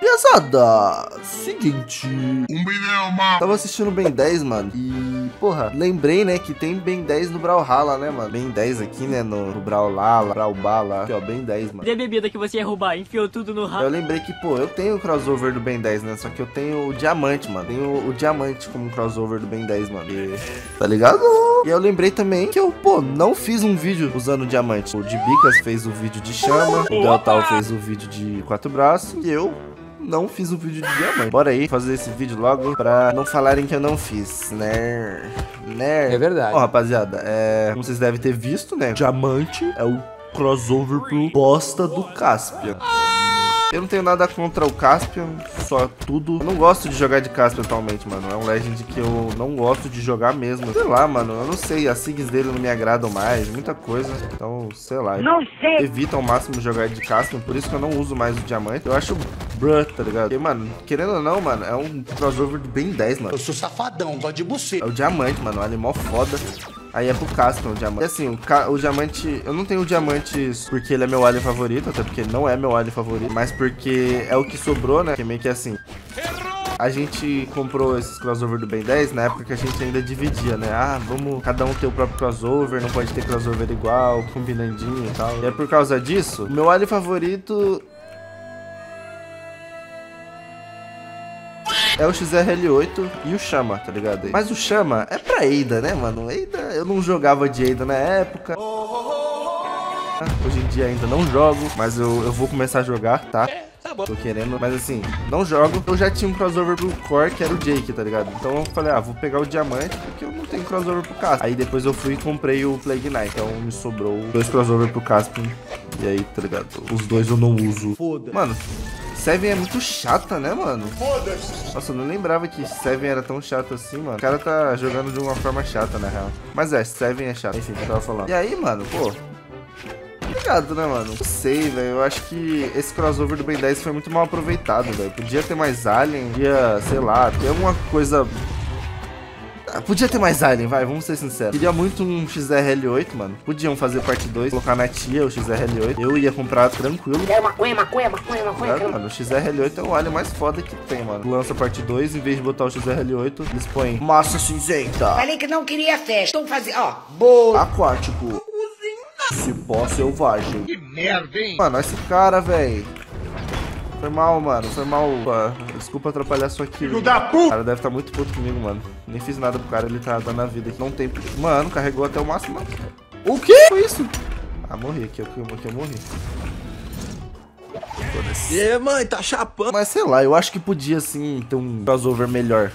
Pesada, seguinte. Um bilhão, mano. Tava assistindo Ben 10, mano. E, porra, lembrei, né, que tem Ben 10 no Brawlhalla, né, mano? Ben 10 aqui, né, no, no Brawlhalla, Brawlbala. Aqui, ó, Ben 10, mano. E a bebida que você ia roubar? Enfiou tudo no rabo. Eu lembrei que, pô, eu tenho o crossover do Ben 10, né? Só que eu tenho o diamante, mano. Tenho o, o diamante como crossover do Ben 10, mano. E, tá ligado? E eu lembrei também que eu, pô, não fiz um vídeo usando o diamante. O de Bicas fez o vídeo de chama, o Deltal fez o vídeo de quatro braços e eu não fiz o vídeo de diamante. Bora aí fazer esse vídeo logo pra não falarem que eu não fiz, né? Né? É verdade. Ó, rapaziada, é... Como vocês devem ter visto, né? Diamante é o crossover pro bosta do Caspian. Eu não tenho nada contra o Caspian, só tudo. Eu não gosto de jogar de Caspian atualmente, mano. É um Legend que eu não gosto de jogar mesmo. Sei lá, mano. Eu não sei. As sigs dele não me agradam mais. Muita coisa. Então, sei lá. Não sei. Evita ao máximo jogar de Caspian. Por isso que eu não uso mais o diamante. Eu acho bruh, tá ligado? Porque, mano, querendo ou não, mano, é um crossover do bem 10, mano. Eu sou safadão, gosto de buceta. É o diamante, mano. Um animal foda. Aí é pro Caspian o diamante. E assim, o, o diamante. Eu não tenho o diamante porque ele é meu alien favorito, até porque não é meu alien favorito, mas porque é o que sobrou, né? Que meio que assim. A gente comprou esses crossover do Ben 10 na época que a gente ainda dividia, né? Ah, vamos cada um ter o próprio crossover, não pode ter crossover igual, combinandinho e tal. E é por causa disso, o meu alien favorito é o XRL8 e o Chama, tá ligado? Mas o Chama é pra Eida, né, mano? Eida, eu não jogava Eida na época. Hoje em dia ainda não jogo, mas eu, eu vou começar a jogar, tá? Tô querendo, mas assim, não jogo. Eu já tinha um crossover pro Core, que era o Jake, tá ligado? Então eu falei, ah, vou pegar o diamante, porque eu não tenho crossover pro Caspian. Aí depois eu fui e comprei o Plague Knight, então me sobrou dois crossover pro Caspian. E aí, tá ligado? Os dois eu não uso. Foda. Mano, Seven é muito chata, né, mano? Foda-se. Nossa, eu não lembrava que Seven era tão chato assim, mano. O cara tá jogando de uma forma chata, na real. Mas é, Seven é chato. Enfim, eu tava falando. E aí, mano, pô, Obrigado, né, mano? Não sei, velho. Eu acho que esse crossover do Ben 10 foi muito mal aproveitado, velho. Podia ter mais Alien, podia, sei lá, ter alguma coisa Podia ter mais Alien, vai, vamos ser sinceros. Queria muito um XRL8, mano. Podiam fazer parte 2, colocar na tia o XRL8. Eu ia comprar tranquilo. É maconha, maconha, maconha, maconha. Claro, mano, o XRL8 é o alien mais foda que tem, mano. Lança parte 2, em vez de botar o XRL8, eles põem massa cinzenta. Falei que não queria festa. Então fazer, ó, bolo. Aquático. Cipó selvagem. Que merda, hein? Mano, esse cara, velho. Foi mal, mano. Foi mal. Desculpa atrapalhar sua kill. Filho da puta! O cara deve estar tá muito puto comigo, mano. Nem fiz nada pro cara, ele tá dando a vida aqui. Não tem. Mano, carregou até o máximo. O que foi isso? Ah, morri aqui. Aqui, aqui eu morri. E mãe, tá chapando. Mas sei lá, eu acho que podia sim ter um crossover melhor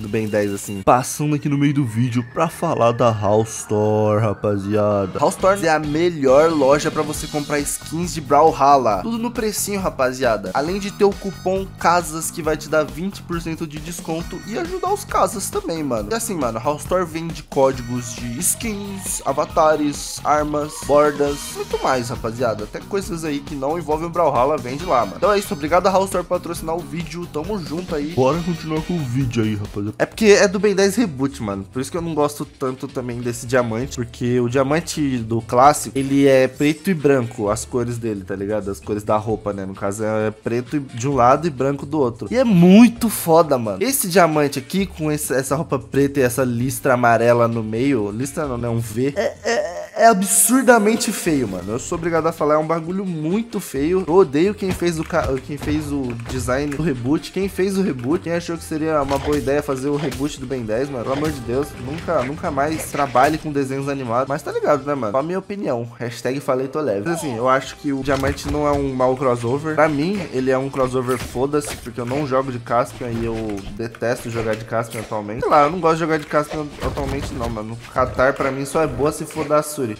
do Ben 10, assim. Passando aqui no meio do vídeo pra falar da House Store, rapaziada. House Store é a melhor loja pra você comprar skins de Brawlhalla. Tudo no precinho, rapaziada. Além de ter o cupom CASAS, que vai te dar 20% de desconto e ajudar os casas também, mano. E assim, mano, House Store vende códigos de skins, avatares, armas, bordas, muito mais, rapaziada. Até coisas aí que não envolvem Brawlhalla, vende lá, mano. Então é isso, obrigado a House Store por patrocinar o vídeo. Tamo junto aí. Bora continuar com o vídeo aí, rapaziada. É porque é do Ben 10 Reboot, mano. Por isso que eu não gosto tanto também desse diamante. Porque o diamante do clássico, ele é preto e branco, as cores dele, tá ligado? As cores da roupa, né? No caso, é preto de um lado e branco do outro. E é muito foda, mano. Esse diamante aqui, com essa roupa preta e essa listra amarela no meio. Listra não, né? Um V. É, é, é absurdamente feio, mano. Eu sou obrigado a falar, é um bagulho muito feio. Eu odeio quem fez o, quem fez o design do reboot. Quem fez o reboot, quem achou que seria uma boa ideia fazer o reboot do Ben 10, mano. Pelo amor de Deus, nunca, nunca mais trabalhe com desenhos animados. Mas tá ligado, né, mano? Só a minha opinião. Hashtag falei tô leve. Mas assim, eu acho que o Diamante não é um mau crossover. Pra mim, ele é um crossover foda-se, porque eu não jogo de Caspian e eu detesto jogar de Caspian atualmente. Sei lá, eu não gosto de jogar de Caspian atualmente não, mano. Qatar pra mim só é boa se for da Suri.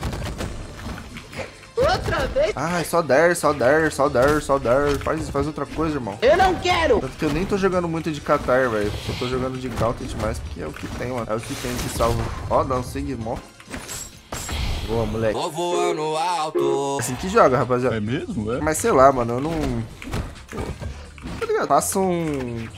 Outra vez? Ai, só der, só der, só der, só der. Faz, faz outra coisa, irmão. Eu não quero! Tanto que eu nem tô jogando muito de Qatar, velho. Eu tô jogando de Gauntlet mais porque é o que tem, mano. É o que tem que salva. Ó, dá um sig, mó. Boa, moleque. Tô voando alto. É assim que joga, rapaziada. É mesmo, é? Mas sei lá, mano, eu não... Tá ligado? Façam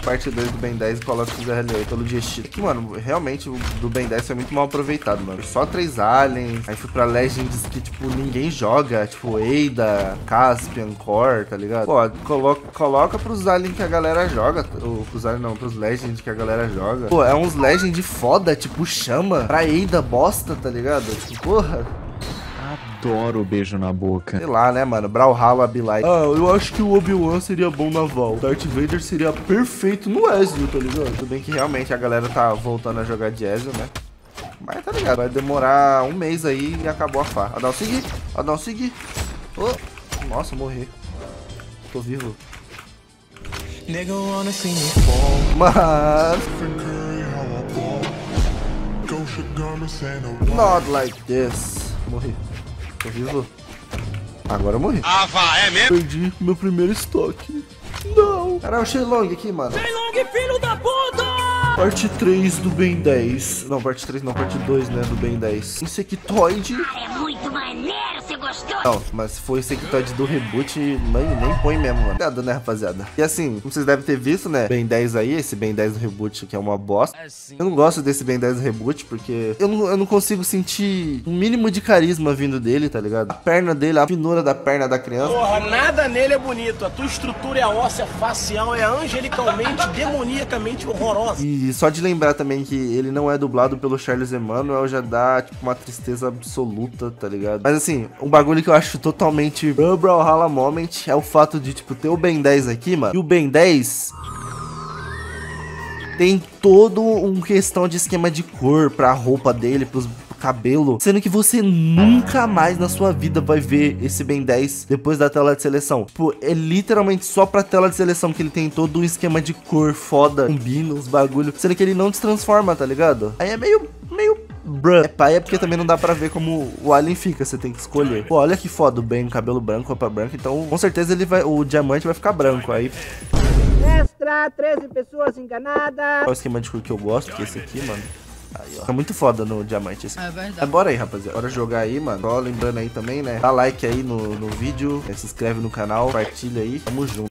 parte 2 do Ben 10 e coloquem o ZL8 pelo GX. Que, mano, realmente o do Ben 10 foi muito mal aproveitado, mano. Só três aliens, aí fui pra Legends que, tipo, ninguém joga, tipo, Eida, Caspian, Core, tá ligado? Pô, coloca, coloca pros aliens que a galera joga, ou pros aliens não, pros Legends que a galera joga. Pô, é uns Legend foda, tipo, chama pra Eida bosta, tá ligado? Tipo, porra adoro o beijo na boca. Sei lá, né, mano? Brawlhalla Abilite. Ah, eu acho que o Obi-Wan seria bom na Val. Darth Vader seria perfeito no Ezio, tá ligado? Tudo bem que realmente a galera tá voltando a jogar de Ezio, né? Mas tá ligado, vai demorar um mês aí e acabou a farra. Adão, seguir. Adão, seguir. Oh. Nossa, morri. Tô vivo. Mas... Not like this. Morri. Tô vivo. Agora eu morri. Ah, vá, é mesmo? Perdi meu primeiro estoque. Não. Era o Shenlong aqui, mano. Shenlong, filho da puta! Parte 3 do Ben 10. Não, parte 3 não, parte 2, né, do Ben 10. Insectoide. É muito maneiro, Não, mas se for Insectoide do reboot, nem, nem põe mesmo, mano. Obrigado, né, rapaziada? E assim, como vocês devem ter visto, né, Ben 10 aí, esse Ben 10 do reboot que é uma bosta. Eu não gosto desse Ben 10 do reboot porque eu não, eu não consigo sentir um mínimo de carisma vindo dele, tá ligado? A perna dele, a finura da perna da criança. Porra, nada nele é bonito. A tua estrutura é óssea facial é angelicalmente, demoniacamente horrorosa. E só de lembrar também que ele não é dublado pelo Charles Emmanuel já dá, tipo, uma tristeza absoluta, tá ligado? Mas assim, um bagulho que eu acho totalmente Brawlhalla Moment é o fato de, tipo, ter o Ben 10 aqui, mano. E o Ben 10 tem todo um questão de esquema de cor pra roupa dele, pros cabelo, sendo que você nunca mais na sua vida vai ver esse Ben 10 depois da tela de seleção. Tipo, é literalmente só pra tela de seleção que ele tem todo um esquema de cor foda, combina os bagulho, sendo que ele não se transforma, tá ligado? Aí é meio, meio Bruh. É pai é porque também não dá pra ver como o alien fica, você tem que escolher. Pô, olha que foda, o Ben, cabelo branco, roupa branca, então com certeza ele vai, o diamante vai ficar branco, aí... Extra, 13 pessoas enganadas. Olha o esquema de cor que eu gosto, que é esse aqui, mano. Aí, ó. Tá muito foda no diamante esse. É verdade. É, bora aí, rapaziada. Bora jogar aí, mano. Só lembrando aí também, né? Dá like aí no, no vídeo. Se inscreve no canal. Compartilha aí. Tamo junto.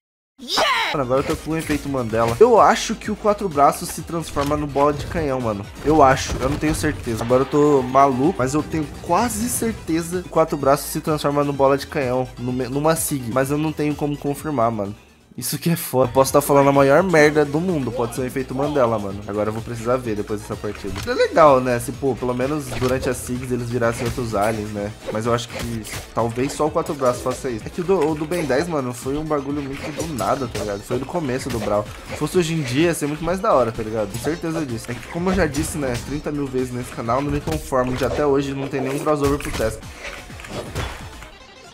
Mano, agora eu tô com o efeito Mandela. Eu acho que o quatro braços se transforma no bola de canhão, mano. Eu acho, eu não tenho certeza. Agora eu tô maluco, mas eu tenho quase certeza que o quatro braços se transforma no bola de canhão, numa SIG. Mas eu não tenho como confirmar, mano. Isso que é foda. Eu posso estar falando a maior merda do mundo. Pode ser um efeito Mandela, mano. Agora eu vou precisar ver depois dessa partida. É legal, né? Se, pô, pelo menos durante as SIGs eles virassem outros aliens, né? Mas eu acho que talvez só o quatro braços faça isso. É que o do, o do Ben 10, mano, foi um bagulho muito do nada, tá ligado? Foi do começo do Brawl. Se fosse hoje em dia, ia ser muito mais da hora, tá ligado? Com certeza disso. É que, como eu já disse, né, 30 mil vezes nesse canal, não me conformo de até hoje não tem nenhum crossover pro teste.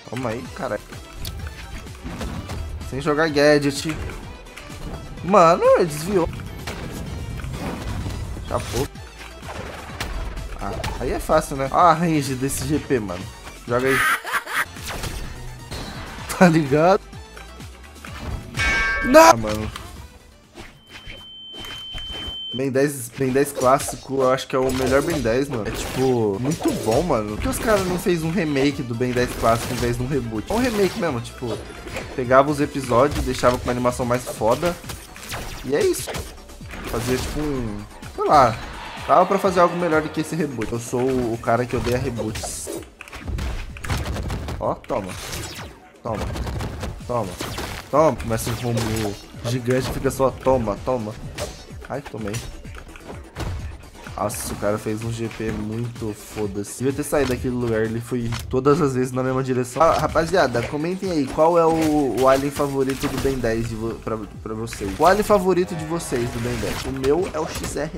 Toma aí, caralho. Sem jogar gadget. Mano, ele desviou. Chapou. Ah, aí é fácil, né? Ah, a range desse GP, mano. Joga aí. Tá ligado? Não! Ah, mano. Ben 10, Ben 10 clássico, eu acho que é o melhor Ben 10, mano. É tipo, muito bom, mano. Por que os caras não fez um remake do Ben 10 clássico em vez de um reboot? Um remake mesmo, tipo, pegava os episódios, deixava com uma animação mais foda. E é isso. Fazia tipo um. Sei lá. Tava pra fazer algo melhor do que esse reboot. Eu sou o cara que odeia reboots. Ó, toma. Toma. Toma. Toma. Começa um rumo gigante fica só toma, toma. Ai, tomei. Nossa, o cara fez um GP muito foda-se. Devia ter saído daquele lugar, ele foi todas as vezes na mesma direção. Ah, rapaziada, comentem aí, qual é o, o alien favorito do Ben 10 de pra, pra vocês? O alien favorito de vocês do Ben 10? O meu é o XR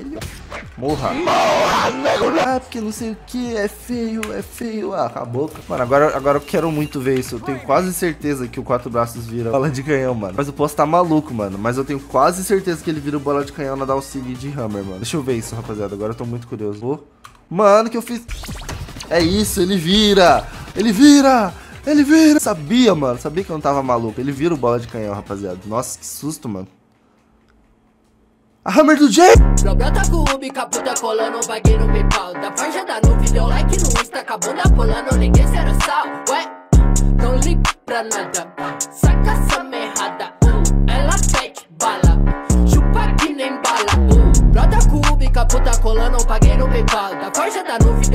Morra. Morra, nego. Ah, porque não sei o que, é feio, é feio. Ah, acabou. Mano, agora, agora eu quero muito ver isso. Eu tenho quase certeza que o Quatro Braços vira bola de canhão, mano. Mas eu posso estar tá maluco, mano. Mas eu tenho quase certeza que ele vira bola de canhão na Dalcig de Hammer, mano. Deixa eu ver isso, rapaziada. Agora eu tô muito curioso. Mano, que eu fiz... É isso, ele vira! Ele vira! Ele vira! Sabia, mano. Sabia que eu não tava maluco. Ele vira o bola de canhão, rapaziada. Nossa, que susto, mano. A Hammer do Jay! Problema com o colando. Da farjada no vídeo, like no Insta, acabou da pulando, ninguém zero sal. Ué, não pra nada. Forja da nuvem,